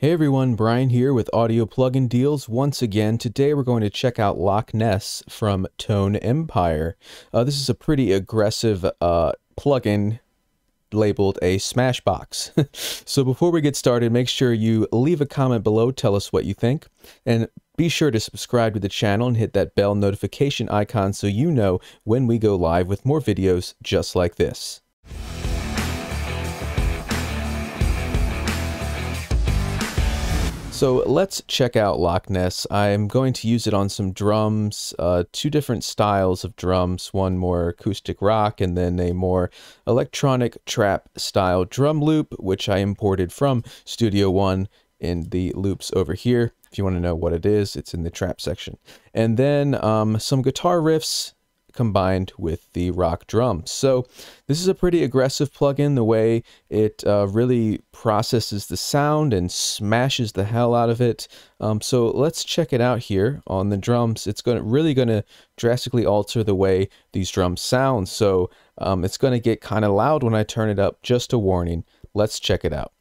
Hey everyone, Brian here with Audio Plugin Deals once again. Today we're going to check out Loc-ness from Tone Empire. Uh, this is a pretty aggressive uh, plugin labeled a Smashbox. so before we get started, make sure you leave a comment below, tell us what you think, and be sure to subscribe to the channel and hit that bell notification icon so you know when we go live with more videos just like this. So let's check out Loc-ness. I'm going to use it on some drums, uh, two different styles of drums, one more acoustic rock and then a more electronic trap style drum loop, which I imported from Studio One in the loops over here. If you want to know what it is, it's in the trap section. And then um, some guitar riffs, combined with the rock drums. So this is a pretty aggressive plugin the way it uh, really processes the sound and smashes the hell out of it. Um, so let's check it out here on the drums. It's going to really going to drastically alter the way these drums sound. So um, it's going to get kind of loud when I turn it up. Just a warning. Let's check it out.